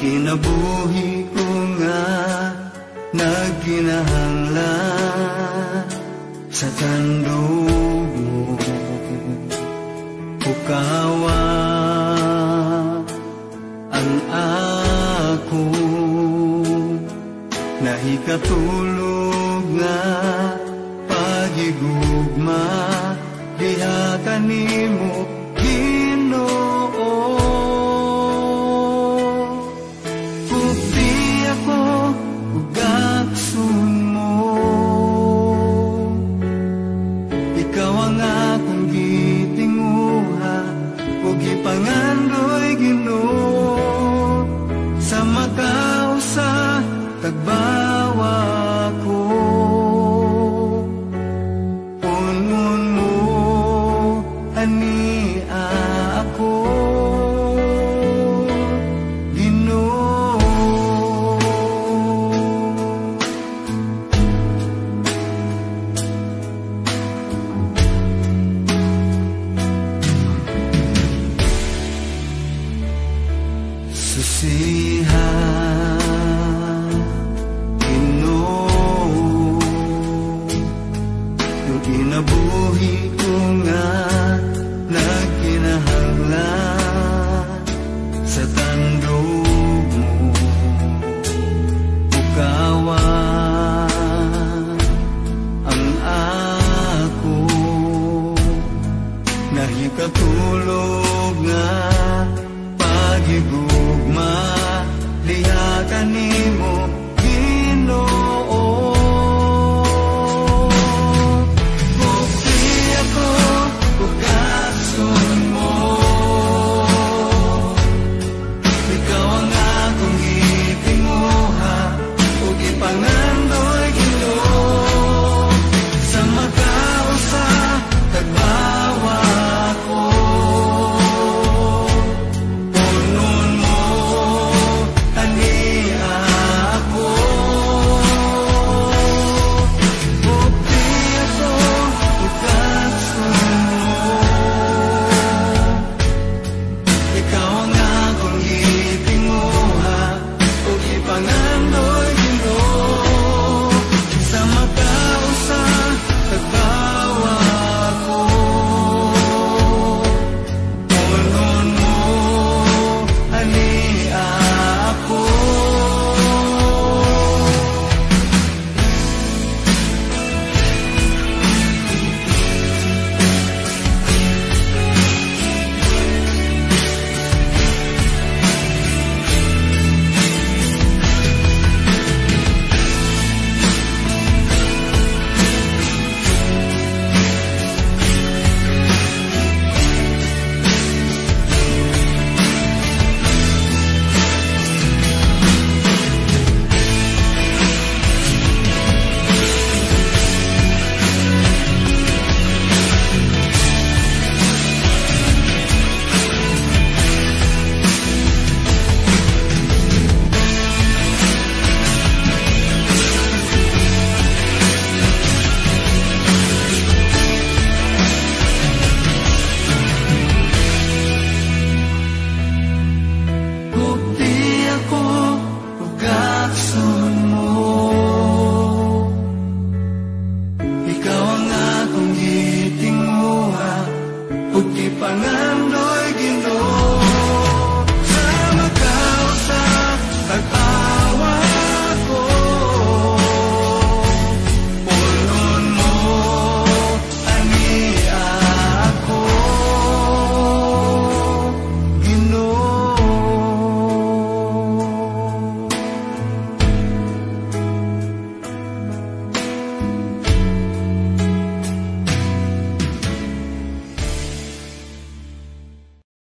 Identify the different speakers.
Speaker 1: kinabuhi ko nga na ginahanglan Satandugo Pukawa Ang ako. Nahikatulog nga Pagigugma Diha kanimo